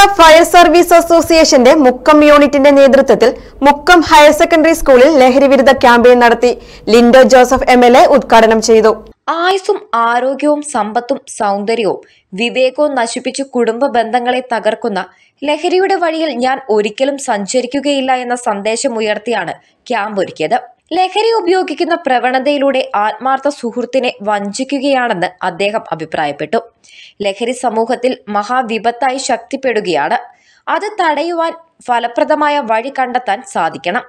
Kerala fire service അസോസിയേഷന്റെ മുക്കം യൂണിറ്റിന്റെ നേതൃത്വത്തിൽ മുക്കം ഹയർ സെക്കൻഡറി സ്കൂളിൽ ലഹരിവിരുദ്ധ ക്യാമ്പയിൻ നടത്തി Linto Joseph M L A ഉദ്ഘാടനം ചെയ്തു. ആയുസും ആരോഗ്യവും സമ്പത്തും സൗന്ദര്യവും വിവേകവും നശിപ്പിച്ച് കുടുംബ ബന്ധങ്ങളെ തകർക്കുന്ന ലഹരിയുടെ വഴിയിൽ ഞാൻ ഒരിക്കലും സഞ്ചരിക്കുകയില്ല എന്ന സന്ദേശം ഉയർത്തിയാണ് ക്യാമ്പ് ഒരുക്കിയത് ലഹരി ഉപയോഗിക്കുന്ന പ്രവണതയിലൂടെ ആത്മാർത്ഥ സുഹൃത്തിനെ വഞ്ചിക്കുകയാണെന്ന് അദ്ദേഹം അഭിപ്രായപ്പെട്ടു. ലഹരി സമൂഹത്തിൽ മഹാവിപത്തായി ശക്തിപ്പെടുകയാണ്. അത് തടയുവാൻ ഫലപ്രദമായ വഴി കണ്ടെത്താൻ സാധിക്കണം.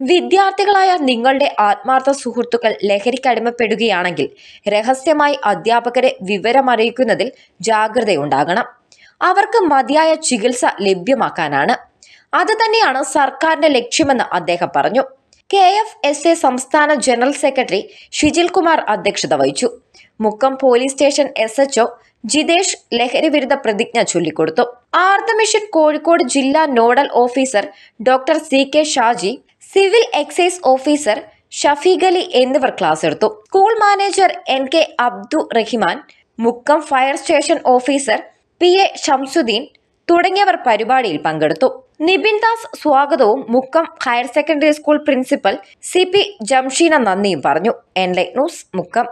വിദ്യാർത്ഥികളായ നിങ്ങളുടെ ആത്മാർത്ഥ സുഹൃത്തുക്കൾ ലഹരിക്കടിമപ്പെടുകയാണെങ്കിൽ രഹസ്യമായി അധ്യാപകരെ വിവരമറിയിക്കുന്നതിൽ ജാഗ്രതയുണ്ടാകണം. അവർക്ക് മതിയായ ചികിത്സ ലഭ്യമാക്കാനാണ്. അത് തന്നെയാണ് സർക്കാരിന്റെ ലക്ഷ്യമെന്ന് അദ്ദേഹം പറഞ്ഞു. കെ എഫ് എസ് എ സംസ്ഥാന ജനറൽ സെക്രട്ടറി ഷിജിൽ കുമാർ അധ്യക്ഷത വഹിച്ചു. Mukkam police station S HO Jithesh ലഹരി വിരുദ്ധ പ്രതിജ്ഞ ചൊല്ലിക്കൊടുത്തു. ആർദ്ര മിഷൻ കോഴിക്കോട് ജില്ലാ nodal officer doctor C K Shaji civil excise officer Shafeeq Ali എന്നിവർ ക്ലാസ് എടുത്തു. School manager N K Abdu Rahiman Mukkam fire station officer P A Shamsuddin തുടങ്ങിയവർ പരിപാടിയിൽ പങ്കെടുത്തു. നിബിൻ ദാസ് സ്വാഗതവും Mukkam higher secondary school principal C P Jamsheena നന്ദിയും പറഞ്ഞു. Enlight news Mukkam.